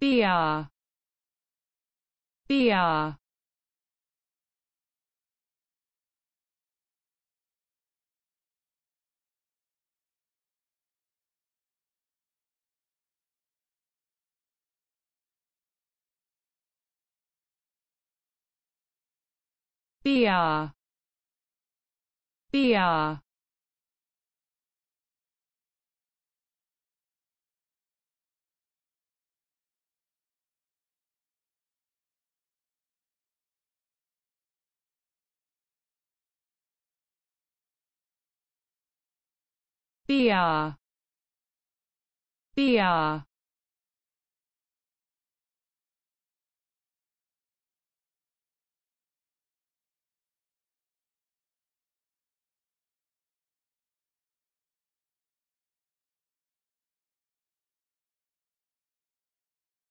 BR BR BR BR BR BR